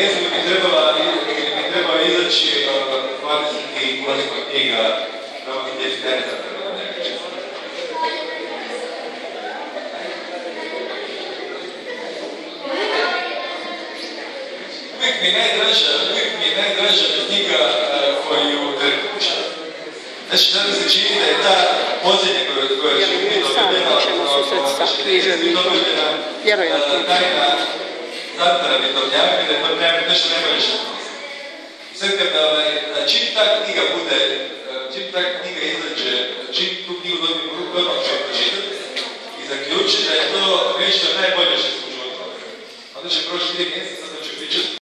Jaz bi trebala, bi trebala izaći partijski ulazna knjiga Ravnog Djefineta Uvijek mi je najdraža, uvijek mi je najdraža knjiga koju prepušam. Znači, sad mi se čini da je ta posljednja koja, koja će biti dobljena, dobljena tajna Zantara Vitovnjaka, da je to nema, nešto nema više. Sad kad čim ta knjiga bude, čim ta knjiga izađe, čim tu knjigu dobijem u ruku, odmah ću pročitati i zaključiti da je to nešto najbolje što u životu. Onda će proći tri mjeseca, da ću pričati